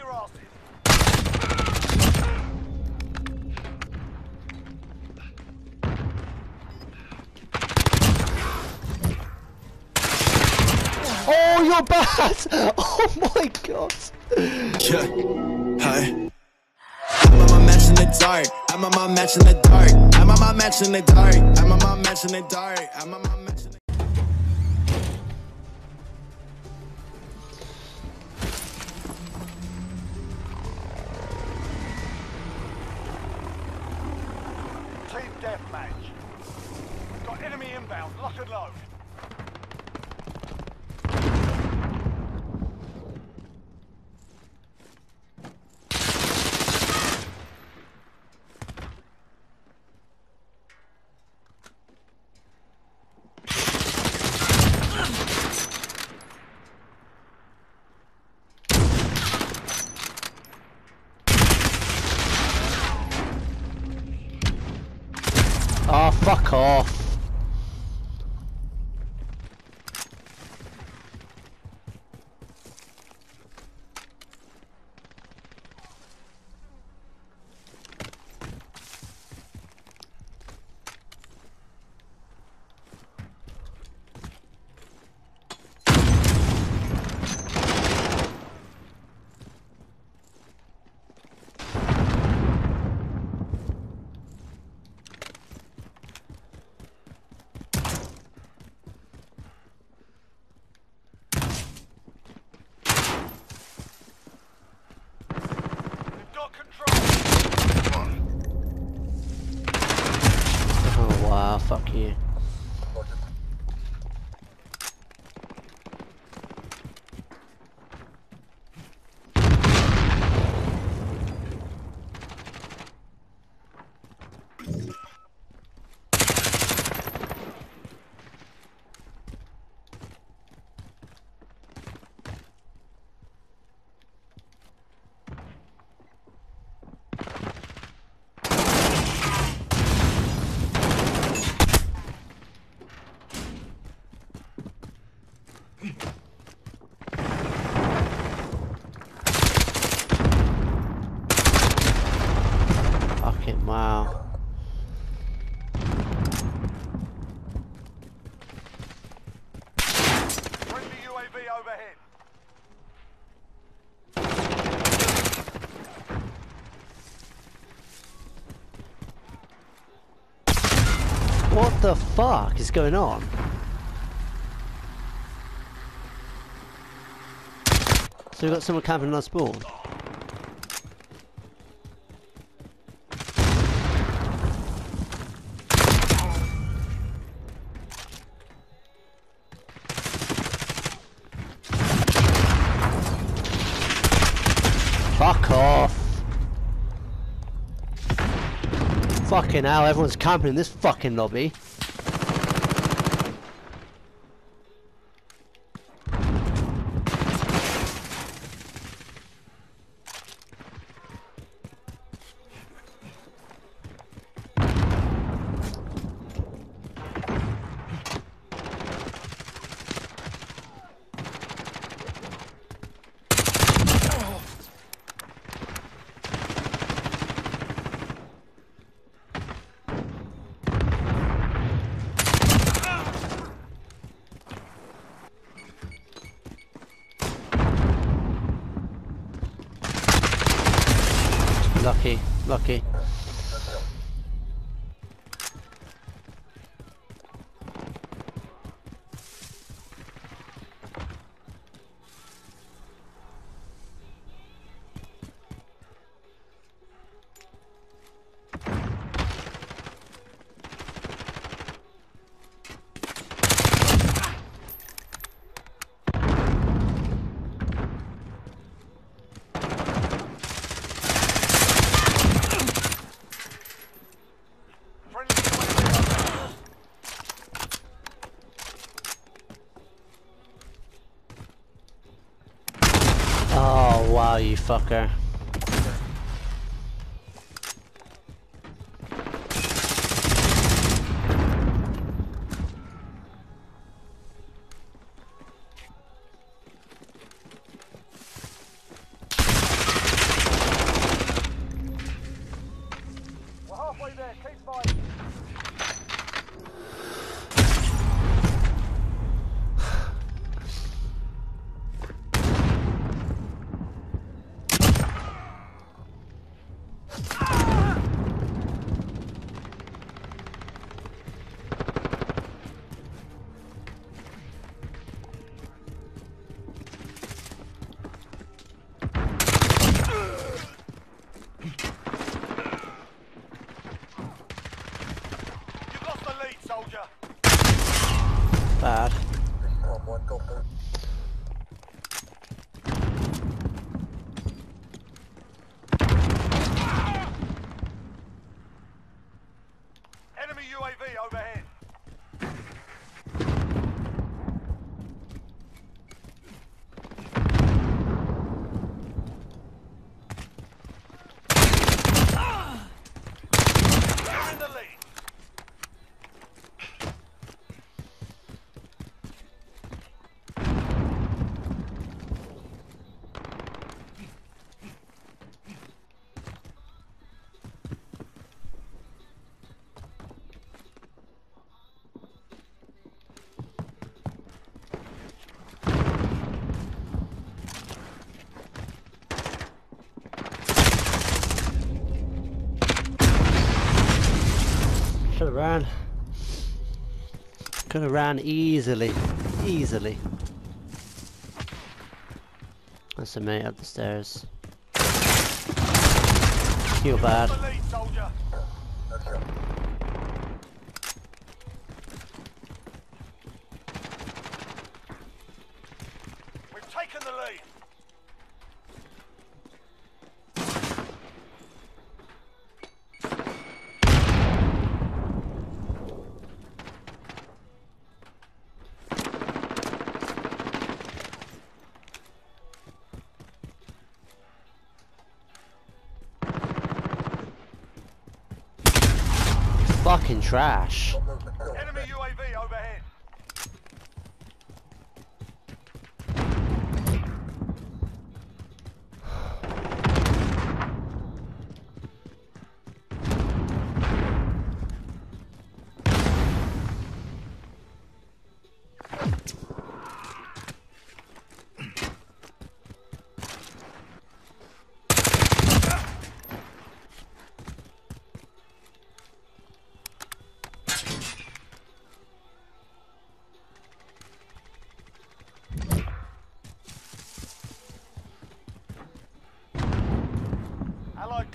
your asses. Oh, you're bad! Oh my god! Yeah. Hi. I'm on my match in the dark. I'm on my match in the dark. I'm on my match in the dark. I'm on my match in the dark. I'm on my match Lock and load. Oh, fuck off. We've got control. Oh fuck you. Fucking wow. Friendly UAV overhead. What the fuck is going on? So we've got someone camping on our spawn. Off. Fucking hell, everyone's camping in this fucking lobby. Lucky, lucky. Oh, you fucker. We're halfway there, keep fighting. over here. Ran. Could have ran easily. Easily. That's a mate up the stairs. Feel bad. We've taken the lead. Fucking trash.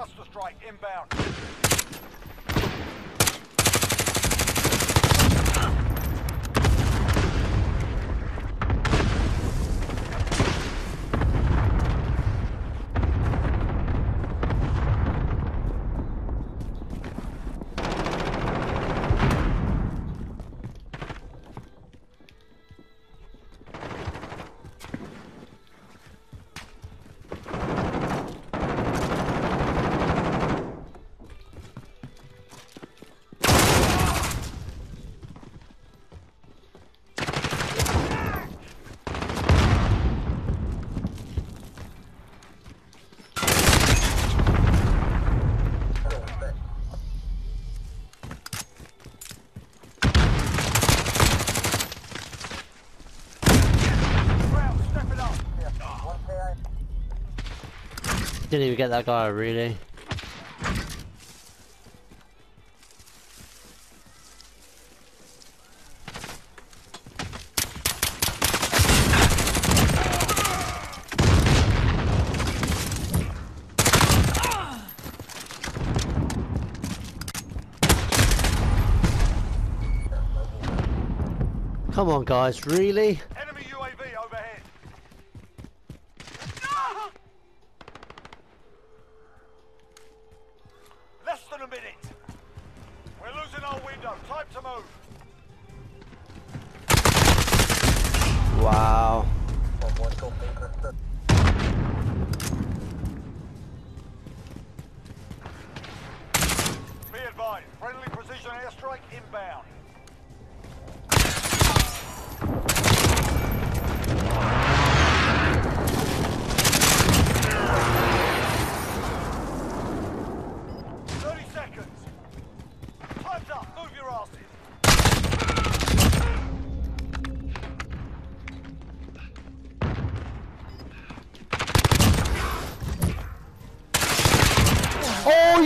Cluster strike inbound. Didn't even get that guy, really. Come on, guys, really? Enemy UAV overhead. Than a minute. We're losing our window. Time to move. Wow. Be advised. Friendly precision airstrike inbound.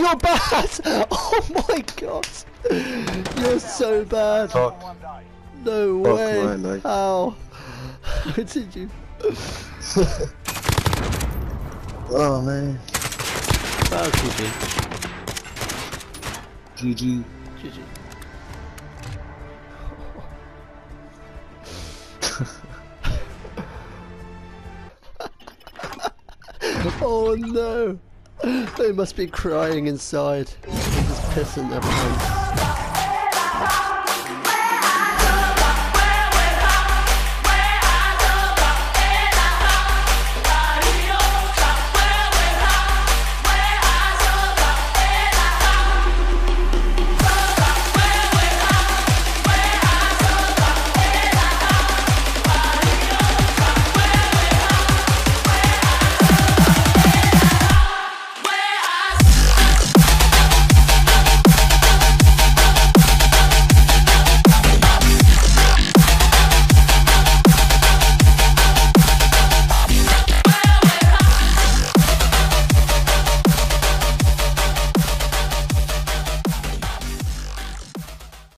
You're bad! Oh my god! You're so bad! One day. No Fuck way! my life. How? How did you? Oh man. Oh, GG. GG. GG. oh no! They must be crying inside. They're just pissing their pants.